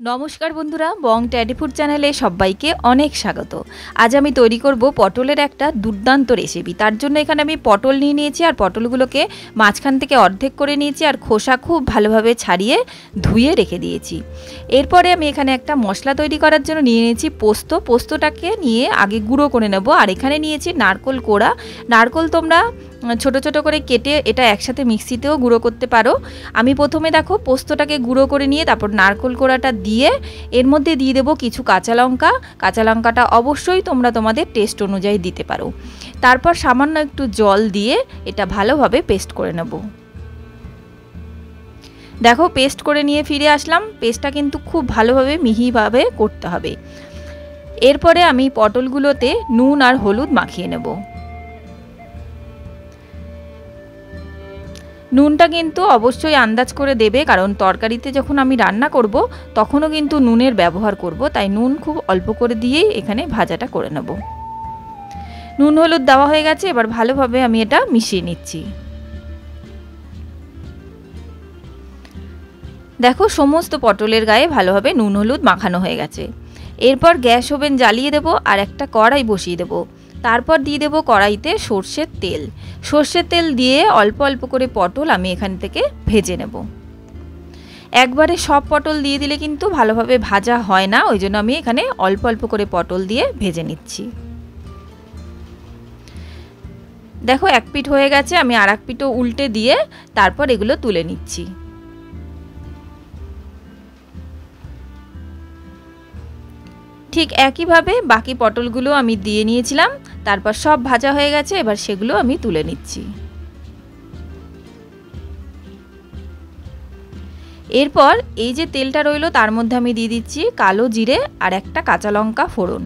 নমস্কার বন্ধুরা, বং teddy food চ্যানেলে সবাইকে অনেক স্বাগত। আজ আমি তৈরি করব পটলের একটা দুর্দান্ত রেসিপি তার জন্য এখানে আমি পটল নিয়ে নিয়েছি আর পটলগুলোকে মাঝখান থেকে অর্ধেক করে নিয়েছি আর খোসা খুব ভালোভাবে ছাড়িয়ে ধুয়ে রেখে দিয়েছি। এরপরে আমি এখানে একটা মশলা তৈরি করার জন্য নিয়ে নিয়েছি পোস্ত। পোস্তটাকে নিয়ে আগে গুঁড়ো করে নেব। আর এখানে নিয়েছি নারকোল কোড়া। নারকোল তোমরা ছোট ছোট করে কেটে এটা একসাথে মিক্সিতেও গুঁড়ো করতে পারো। আমি প্রথমে দেখো পোস্তটাকে গুঁড়ো করে নিয়ে তারপর নারকোল কোড়াটা দিয়ে এর মধ্যে দিয়ে দেবো কিছু কাঁচা লঙ্কা। কাঁচা লঙ্কাটা অবশ্যই তোমরা তোমাদের টেস্ট অনুযায়ী দিতে পারো। তারপর সামান্য একটু জল দিয়ে এটা ভালোভাবে পেস্ট করে নেব। দেখো পেস্ট করে নিয়ে ফিরে আসলাম। পেস্টটা কিন্তু খুব ভালোভাবে মিহিভাবে করতে হবে। এরপরে আমি পটলগুলোতে নুন আর হলুদ মাখিয়ে নেব। নুনটা কিন্তু অবশ্যই আন্দাজ করে দেবে, কারণ তরকারিতে যখন আমি রান্না করব, তখনও কিন্তু নুনের ব্যবহার করব, তাই নুন খুব অল্প করে দিয়েই এখানে ভাজাটা করে নেব। নুন হলুদ দেওয়া হয়ে গেছে, এবার ভালোভাবে আমি এটা মিশিয়ে নিচ্ছি। দেখো, সমস্ত পটলের গায়ে ভালোভাবে নুন হলুদ মাখানো হয়ে গেছে। এরপর গ্যাস ওভেন জ্বালিয়ে দেবো আর একটা কড়াই বসিয়ে দেবো। তারপর দিয়ে দেবো কড়াইতে সর্ষের তেল। সর্ষের তেল দিয়ে অল্প অল্প করে পটল আমি এখান থেকে ভেজে নেব। একবারে সব পটল দিয়ে দিলে কিন্তু ভালোভাবে ভাজা হয় না, ওই জন্য আমি এখানে অল্প অল্প করে পটল দিয়ে ভেজে নিচ্ছি। দেখো, এক পিঠ হয়ে গেছে, আমি আর এক পিঠও উল্টে দিয়ে তারপর এগুলো তুলে নিচ্ছি। ঠিক একইভাবে বাকি পটলগুলো আমি দিয়ে নিয়েছিলাম। তারপর সব ভাজা হয়ে গেছে, এবার সেগুলো আমি তুলে নিচ্ছি। এরপর এই যে তেলটা রইল, তার মধ্যে আমি দিয়ে দিচ্ছি কালো জিরে আর একটা কাঁচা লঙ্কা ফোড়ন।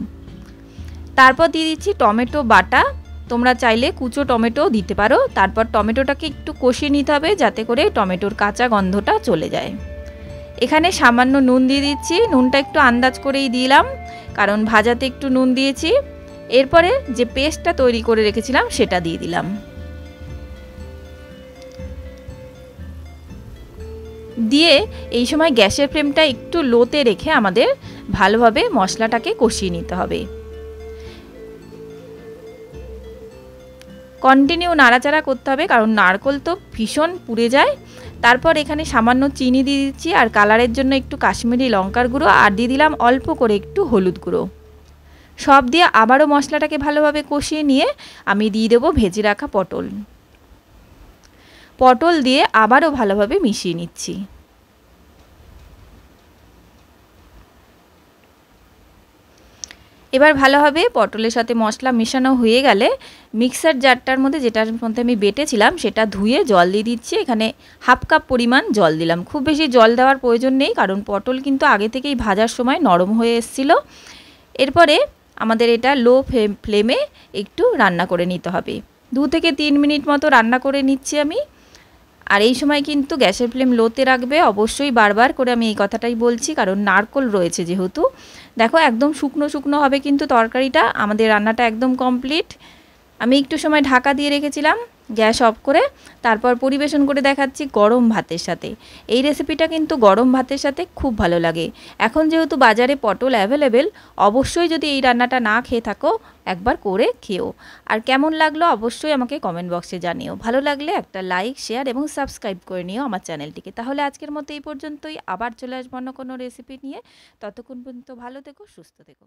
তারপর দিয়ে দিচ্ছি টমেটো বাটা। তোমরা চাইলে কুচো টমেটো দিতে পারো। তারপর টমেটোটাকে একটু কষিয়ে নিতে হবে যাতে করে টমেটোর কাঁচা গন্ধটা চলে যায়। এখানে সামান্য নুন দিয়ে দিচ্ছি। নুনটা একটু আন্দাজ করেই দিলাম, কারণ ভাজাতে একটু নুন দিয়েছি। এরপরে যে পেস্টটা তৈরি করে রেখেছিলাম, সেটা দিয়ে দিলাম। দিয়ে এই সময় গ্যাসের ফ্লেমটা একটু লোতে রেখে আমাদের ভালোভাবে মশলাটাকে কষিয়ে নিতে হবে। কন্টিনিউ নাড়াচাড়া করতে হবে, কারণ নারকল তো ভীষণ পুড়ে যায়। তারপর এখানে সামান্য চিনি দিয়ে দিচ্ছি, আর কালারের জন্য একটু কাশ্মীরি লঙ্কার গুঁড়ো, আর দিয়ে দিলাম অল্প করে একটু হলুদ গুঁড়ো। সব দিয়ে আবারও মশলাটাকে ভালোভাবে কষিয়ে নিয়ে আমি দিয়ে দেবো ভেজে রাখা পটল। পটল দিয়ে আবারও ভালোভাবে মিশিয়ে নিচ্ছি। এবার ভালোভাবে পটলের সাথে মশলা মেশানো হয়ে গেলে মিক্সার জারটার মধ্যে যেটার মধ্যে আমি বেটেছিলাম সেটা ধুয়ে জল দিয়ে দিচ্ছি। এখানে হাফ কাপ পরিমাণ জল দিলাম। খুব বেশি জল দেওয়ার প্রয়োজন নেই, কারণ পটল কিন্তু আগে থেকেই ভাজার সময় নরম হয়ে এসছিল। এরপরে আমাদের এটা লো ফ্লেমে একটু রান্না করে নিতে হবে। দু থেকে তিন মিনিট মতো রান্না করে নিচ্ছি আমি। আর এই সময় কিন্তু গ্যাসের ফ্লেম লোতে রাখবে, অবশ্যই বারবার করে আমি এই কথাটাই বলছি, কারণ নারকল রয়েছে যেহেতু। দেখো, একদম শুকনো শুকনো হবে কিন্তু তরকারিটা, আমাদের রান্নাটা একদম কমপ্লিট আমি একটু সময় ঢাকা দিয়ে রেখেছিলাম গ্যাস অফ করে তারপর পরিবেশন করে দেখাচ্ছি গরম ভাতের সাথে। এই রেসিপিটা কিন্তু গরম ভাতের সাথে খুব ভালো লাগে। এখন যেহেতু বাজারে পটল অ্যাভেলেবেল অবশ্যই যদি এই রান্নাটা না খেয়ে থাকো, একবার করে খেও। আর কেমন লাগল অবশ্যই আমাকে কমেন্ট বক্সে জানিও। ভালো লাগলে একটা লাইক শেয়ার এবং সাবস্ক্রাইব করে নিও আমার চ্যানেলটিকে। তাহলে আজকের মতো এই পর্যন্তই। আবার চলে আসব অন্য কোনো রেসিপি নিয়ে। ততক্ষণ পর্যন্ত ভালো থেকো, সুস্থ থেকো।